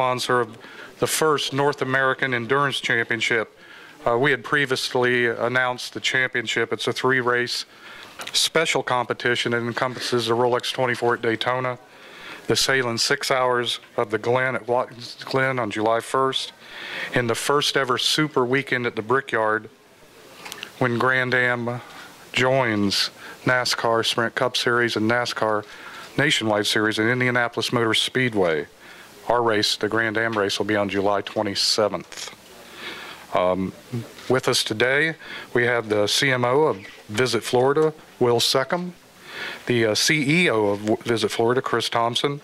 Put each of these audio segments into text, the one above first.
sponsor of the first North American Endurance Championship. Uh, We had previously announced the championship. It's a three-race special competition. It encompasses the Rolex 24 at Daytona, the Sahlen's Six Hours of the Glen at Watkins Glen on July 1st, and the first ever Super Weekend at the Brickyard when Grand Am joins NASCAR Sprint Cup Series and NASCAR Nationwide Series in Indianapolis Motor Speedway. Our race, the Grand Am race, will be on July 27th. Um, With us today, we have the CMO of Visit Florida, Will Seccombe, the uh, CEO of Visit Florida, Chris Thompson,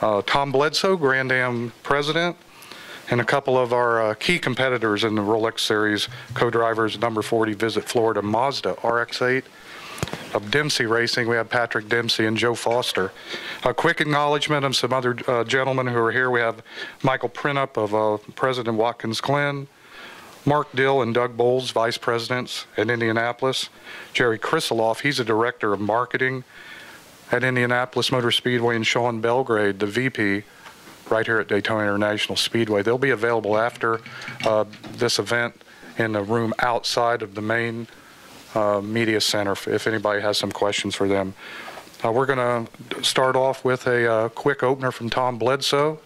uh, Tom Bledsoe, Grand Am President, and a couple of our uh, key competitors in the Rolex Series, co-drivers number 40 Visit Florida Mazda RX-8 of Dempsey Racing. We have Patrick Dempsey and Joe Foster. A quick acknowledgement of some other uh, gentlemen who are here. We have Michael Printup of uh, President Watkins Glen, Mark Dill and Doug Boles, Vice Presidents at Indianapolis, Jerry Krisaloff, he's a Director of Marketing at Indianapolis Motor Speedway, and Sean Belgrade, the VP right here at Daytona International Speedway. They'll be available after uh, this event in the room outside of the main uh, media center if- anybody has some questions for them. Uh, We're going to start off with a uh, quick opener from Tom Bledsoe,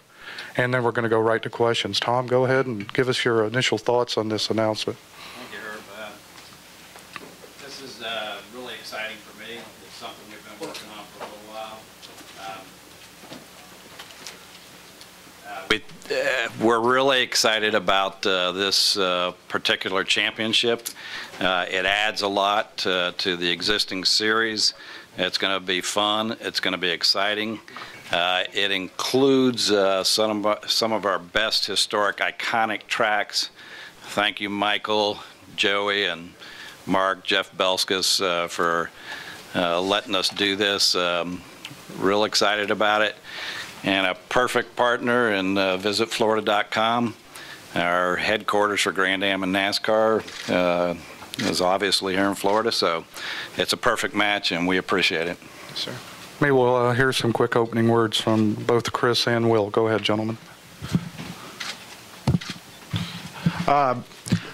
and then we're going to go right to questions. Tom, go ahead and give us your initial thoughts on this announcement. Thank you, Herb. Uh, This is uh, really exciting for me. It's something we've been working on for a little while. Um, uh, we- uh, We're really excited about uh, this uh, particular championship. Uh, It adds a lot uh, to the existing series. It's going to be fun. It's going to be exciting. Uh, It includes uh, some of our- some of our best historic iconic tracks. Thank you, Michael, Joey, and Mark, Jeff Belskus, uh, for uh, letting us do this. Um, Real excited about it. And a perfect partner in uh, visitflorida.com. Our headquarters for Grand Am and NASCAR uh, is obviously here in Florida, so it's a perfect match, and we appreciate it. sir Maybe we'll uh, hear some quick opening words from both Chris and Will. Go ahead, gentlemen.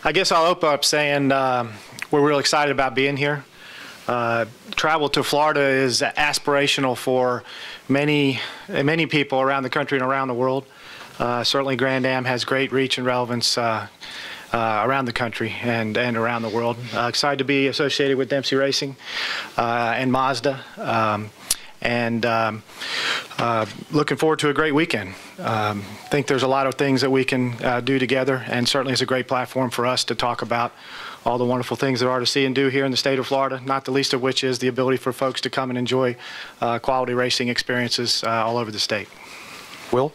I guess I'll open up saying um, we're real excited about being here. Travel to Florida is aspirational for many, many people around the country and around the world. Uh, certainly, Grand Am has great reach and relevance uh, uh, around the country and, and around the world. Uh, excited to be associated with Dempsey Racing uh, and Mazda. Um, and um, uh, looking forward to a great weekend. Um, think there's a lot of things that we can do together, and certainly it's a great platform for us to talk about all the wonderful things there are to see and do here in the state of Florida, not the least of which is the ability for folks to come and enjoy uh, quality racing experiences uh, all over the state. Will?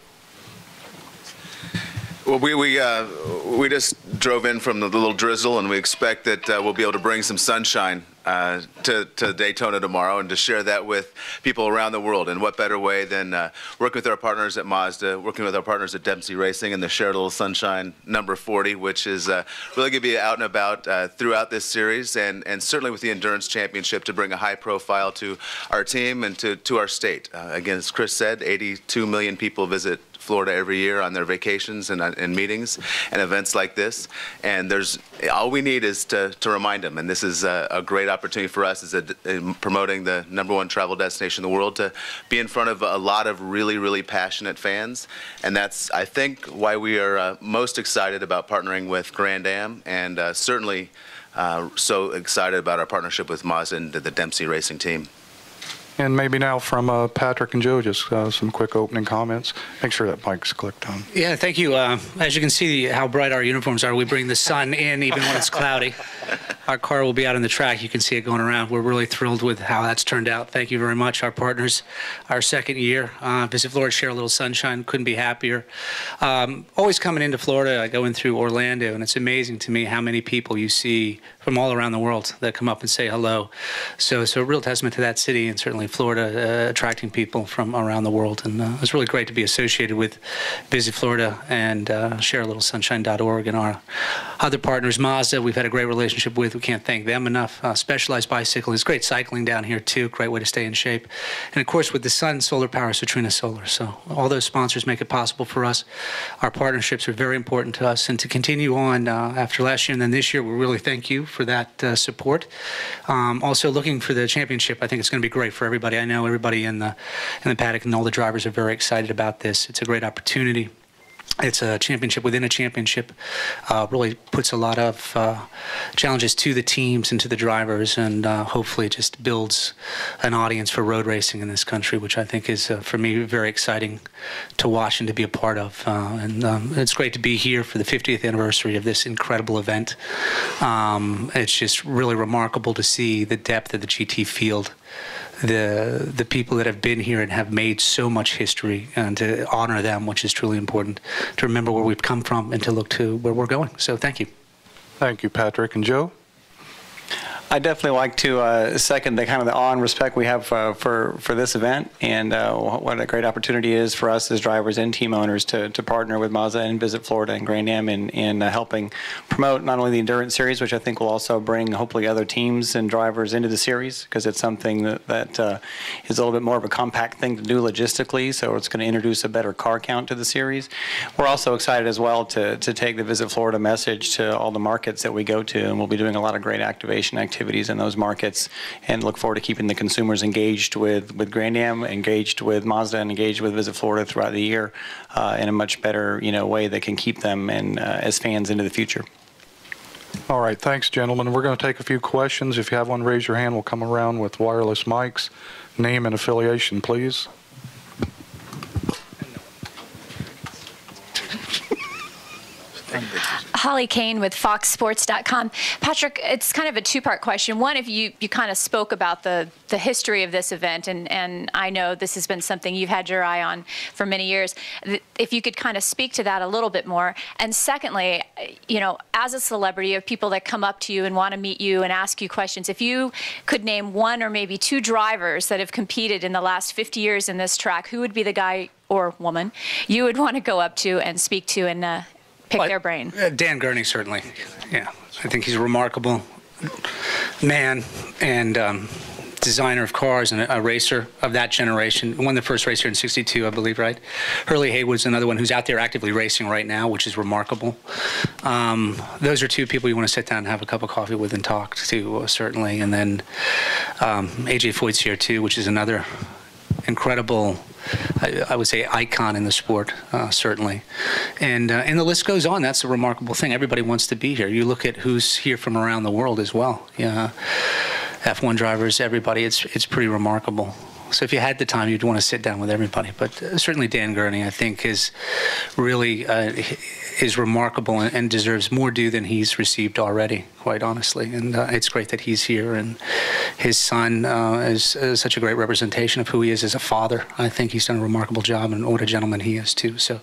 Well, we we uh, we just drove in from the little drizzle, and we expect that uh, we'll be able to bring some sunshine uh, to to Daytona tomorrow, and to share that with people around the world. And what better way than uh, working with our partners at Mazda, working with our partners at Dempsey Racing, and the Share a Little Sunshine number 40, which is uh, really going to be out and about uh, throughout this series, and and certainly with the Endurance Championship to bring a high profile to our team and to to our state. Uh, again, as Chris said, 82 million people visit Florida every year on their vacations and, uh, and meetings and events like this. And there's all we need is to, to remind them. And this is a, a great opportunity for us as a, in promoting the number one travel destination in the world to be in front of a lot of really, really passionate fans. And that's, I think, why we are uh, most excited about partnering with Grand Am and uh, certainly uh, so excited about our partnership with Mazda and the Dempsey Racing team. And maybe now from uh, Patrick and Joe, just uh, some quick opening comments. Make sure that mic's clicked on. Yeah, thank you. Uh, as you can see how bright our uniforms are, we bring the sun in even when it's cloudy. Our car will be out on the track. You can see it going around. We're really thrilled with how that's turned out. Thank you very much, our partners. Our second year, uh, Visit Florida, share a little sunshine. Couldn't be happier. Um, always coming into Florida, I go in through Orlando, and it's amazing to me how many people you see from all around the world that come up and say hello. So it's a real testament to that city and certainly Florida, uh, attracting people from around the world. And uh, it's really great to be associated with Visit Florida and uh, ShareALittleSunshine.org and our other partners, Mazda. We've had a great relationship with. We can't thank them enough. Uh, Specialized Bicycle is great cycling down here too. Great way to stay in shape. And of course, with the sun, solar power, Citrina Solar. So all those sponsors make it possible for us. Our partnerships are very important to us, and to continue on uh, after last year and then this year, we really thank you for that uh, support. Um, also, looking for the championship, I think it's going to be great for everybody. I know everybody in the in the paddock and all the drivers are very excited about this. It's a great opportunity. It's a championship within a championship. Uh, really puts a lot of uh, challenges to the teams and to the drivers, and uh, hopefully just builds an audience for road racing in this country, which I think is, uh, for me, very exciting to watch and to be a part of. Uh, and um, it's great to be here for the 50th anniversary of this incredible event. Um, it's just really remarkable to see the depth of the GT field the the people that have been here and have made so much history and to honor them, which is truly important. To remember where we've come from and to look to where we're going. So thank you. Thank you, Patrick. And Joe? I definitely like to uh, second the kind of the awe and respect we have uh, for for this event, and uh, what a great opportunity it is for us as drivers and team owners to, to partner with Mazda and Visit Florida and Grand Am in in uh, helping promote not only the endurance series, which I think will also bring hopefully other teams and drivers into the series because it's something that that uh, is a little bit more of a compact thing to do logistically. So it's going to introduce a better car count to the series. We're also excited as well to to take the Visit Florida message to all the markets that we go to, and we'll be doing a lot of great activation activities in those markets and look forward to keeping the consumers engaged with, with Grand Am, engaged with Mazda, and engaged with Visit Florida throughout the year uh, in a much better you know, way that can keep them and, uh, as fans into the future. All right, thanks, gentlemen. We're going to take a few questions. If you have one, raise your hand. We'll come around with wireless mics. Name and affiliation, please. Holly Cain with FoxSports.com. Patrick, it's kind of a two-part question. One, if you, you kind of spoke about the, the history of this event, and, and I know this has been something you've had your eye on for many years. If you could kind of speak to that a little bit more. And secondly, you know, as a celebrity, of people that come up to you and want to meet you and ask you questions. If you could name one or maybe two drivers that have competed in the last 50 years in this track, who would be the guy or woman you would want to go up to and speak to and uh, pick Well, their brain? uh, Dan Gurney, certainly. Yeah, I think he's a remarkable man and um, designer of cars and a, a racer of that generation. Won the first race here in '62, I believe, right? Hurley Haywood's another one who's out there actively racing right now, which is remarkable. Um, those are two people you want to sit down and have a cup of coffee with and talk to, uh, certainly. And then um, AJ Foyt's here too, which is another incredible, I, I would say, icon in the sport, uh, certainly. And uh, and the list goes on. That's a remarkable thing. Everybody wants to be here. You look at who's here from around the world as well. Yeah, F1 drivers, everybody. It's it's pretty remarkable. So if you had the time, you'd want to sit down with everybody. But uh, certainly Dan Gurney, I think, is really uh, is remarkable and, and deserves more due than he's received already. Quite honestly, and uh, it's great that he's here. And his son uh, is, is such a great representation of who he is as a father. I think he's done a remarkable job, and what a gentleman he is too. So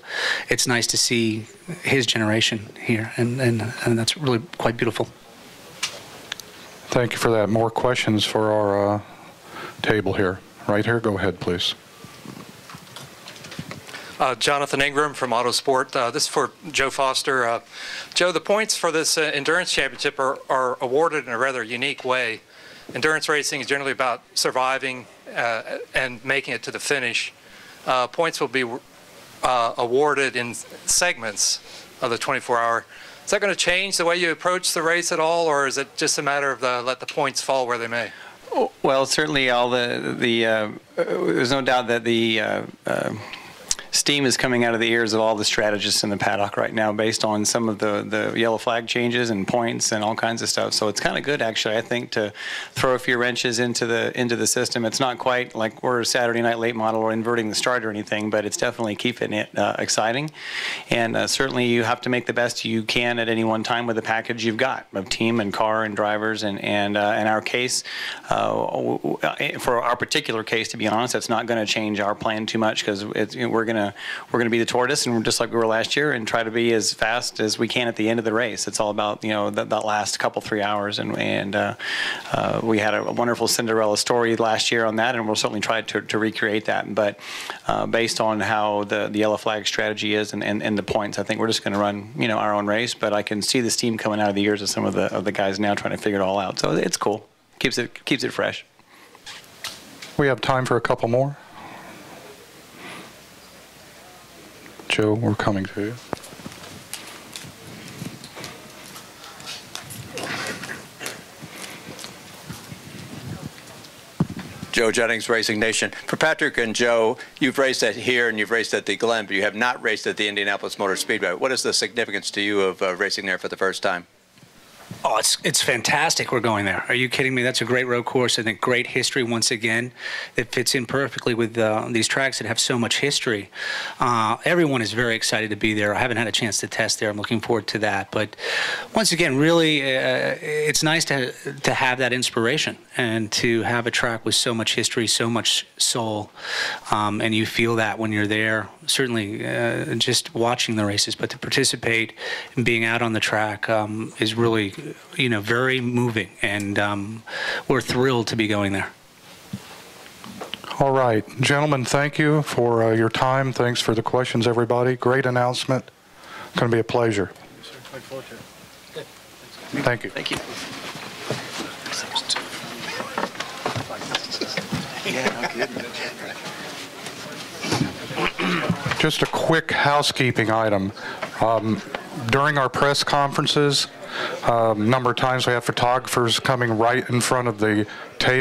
it's nice to see his generation here, and and, and that's really quite beautiful. Thank you for that. More questions for our uh, table here. Right here, go ahead, please. Uh, Jonathan Ingram from Autosport. Uh, this is for Joe Foster. Uh, Joe, the points for this uh, endurance championship are, are awarded in a rather unique way. Endurance racing is generally about surviving uh, and making it to the finish. Uh, points will be awarded in segments of the 24-hour. Is that going to change the way you approach the race at all, or is it just a matter of the, let the points fall where they may? Well, certainly all the the uh, there's no doubt that the uh, uh, steam is coming out of the ears of all the strategists in the paddock right now, based on some of the the yellow flag changes and points and all kinds of stuff. So it's kind of good, actually, I think, to throw a few wrenches into the into the system. It's not quite like we're a Saturday Night Late model or inverting the start or anything, but it's definitely keeping it uh, exciting. And uh, certainly, you have to make the best you can at any one time with the package you've got of team and car and drivers. And and uh, in our case, uh, w- for our particular case, to be honest, it's not going to change our plan too much because we're going to we're gonna be the tortoise, and we're just like we were last year, and try to be as fast as we can at the end of the race. It's all about you know that, that last couple three hours, and and uh, uh, we had a, wonderful Cinderella story last year on that, and we'll certainly try to, to recreate that. But uh, based on how the the yellow flag strategy is and, and, and the points, I think we're just going to run you know our own race. But I can see this team coming out of the ears of some of the of the guys now trying to figure it all out. So it's cool. Keeps it keeps it fresh. We have time for a couple more. Joe, we're coming to you. Joe Jennings, Racing Nation. For Patrick and Joe, you've raced at here and you've raced at the Glen, but you have not raced at the Indianapolis Motor Speedway. What is the significance to you of uh, racing there for the first time? Oh, it's it's fantastic. We're going there. Are you kidding me? That's a great road course. I think great history once again. It fits in perfectly with uh, these tracks that have so much history. Uh, everyone is very excited to be there. I haven't had a chance to test there. I'm looking forward to that. But once again, really, uh, it's nice to to have that inspiration and to have a track with so much history, so much soul, um, and you feel that when you're there. Certainly, uh, just watching the races, but to participate and being out on the track um, is really, you know, very moving, and um, we're thrilled to be going there. All right, gentlemen, thank you for uh, your time. Thanks for the questions, everybody. Great announcement. Going to be a pleasure. Thank you. Thank you. Just a quick housekeeping item. Um, During our press conferences, um, number of times we have photographers coming right in front of the table